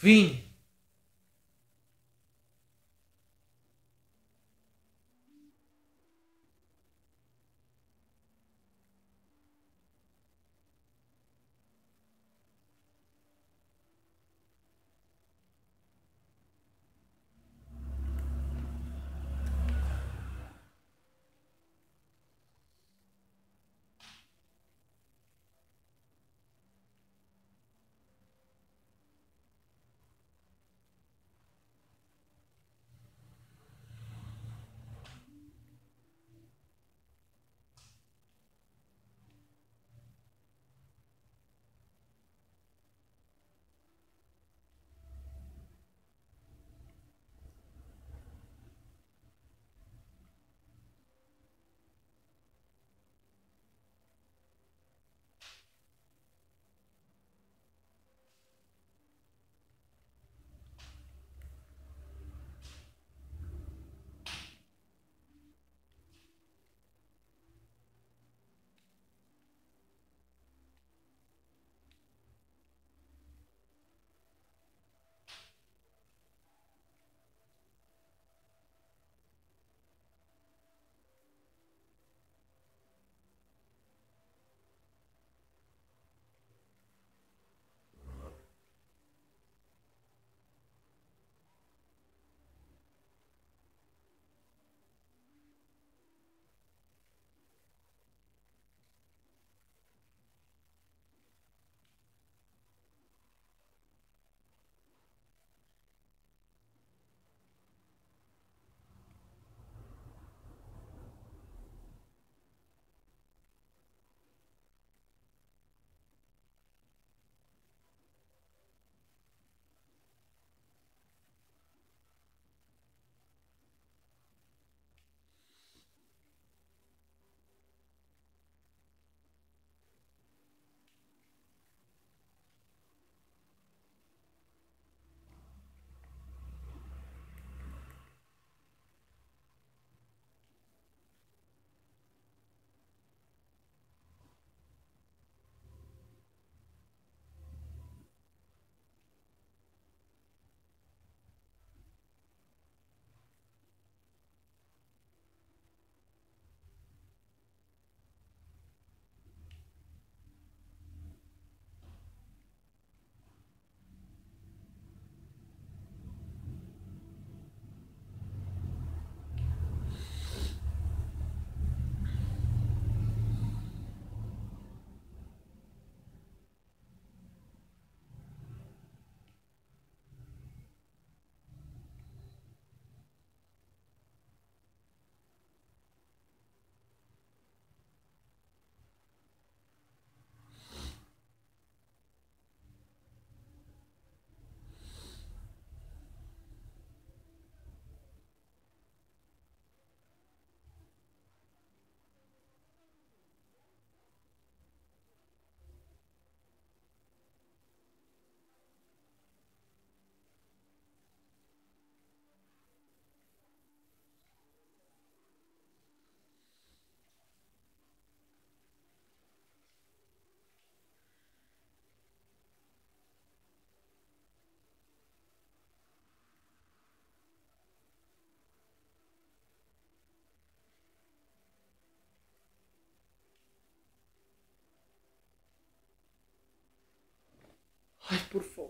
fim. Ai, por favor.